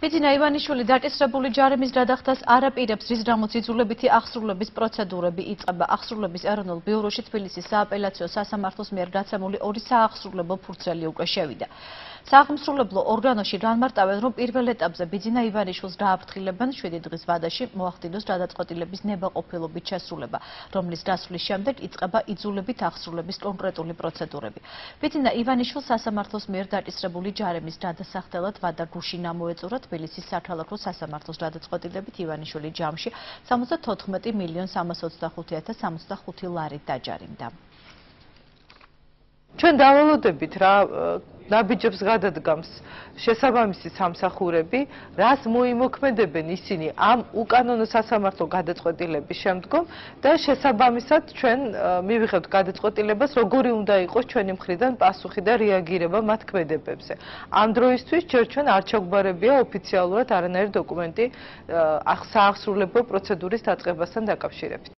ბიძინა ივანიშვილი დაკისრებული ჯარიმის გადახდას არაპირებს, რის გამოც იძულებითი აღსრულების პროცედურები იწყება. აღსრულების ეროვნულ ბიუროში თბილისის სააპელაციო სასამართლოს მიერ გაცემული ორი სააღსრულებო ფურცელი უკვე შევიდა. სააღმსრულებლო ორგანოში განმარტავენ, რომ პირველ ეტაპზე ბიძინა ივანიშვილს დააფრთხილებენ 7 დღის ვადაში მოახდინოს გადაწყვეტილების ნებაყოფილობით შესრულება, რომლის გასვლის შემდეგ იწყება იძულებით აღსრულების კონკრეტული პროცედურები. ბიძინა ივანიშვილს სასამართლოს მიერ დაკისრებული ჯარიმის გადასახდელად ვადა გუშინ ამოეწურა თბილისის საქალაქო სასამართლოს გადაწყვეტილებით ივანიშვილი ჯამში 74 მილიონ 325065 ლარით დაჯარიმდა. ჩვენ დავალოდებით რა ნაბიჯებს გადადგამს შესაბამისი სამსახურები, რას მოიმოქმედებენ ისინი ამ უკანონო სასამართლო გადაწყვეტილების შემდგომ და შესაბამისად ჩვენ მივიღებთ გადაწყვეტილებას, როგორი უნდა იყოს ჩვენი მხრიდან პასუხი და რეაგირება მათ ქმედებებზე. ამ დროისთვის ჯერ ჩვენ არ ჩაგვბარებია ოფიციალურად არანაირი დოკუმენტი საახსრულებო პროცედურის დაწყებასთან დაკავშირებით.